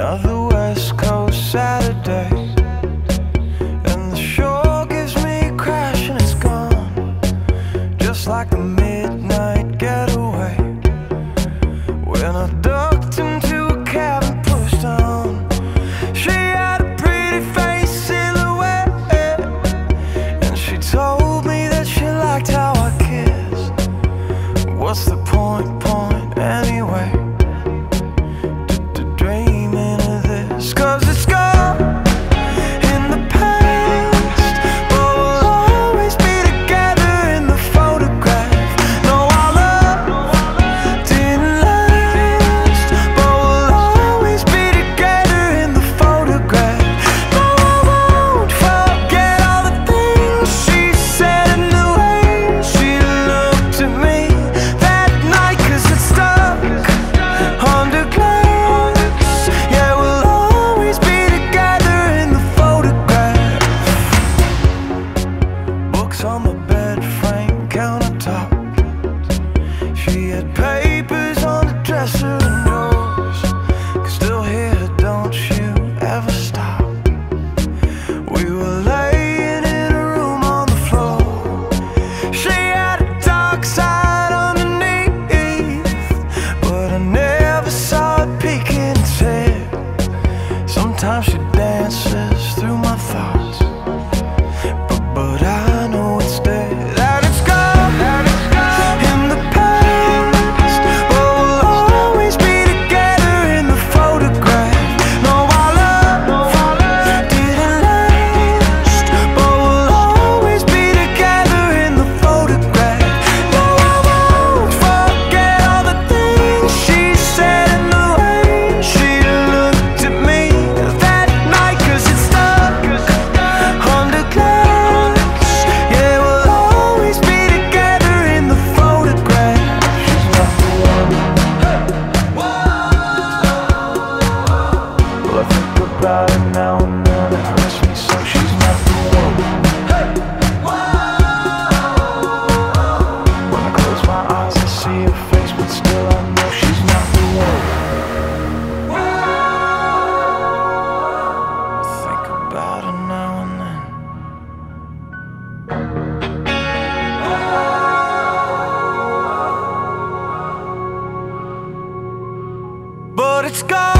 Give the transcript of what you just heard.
Another West Coast Saturday. Let's go!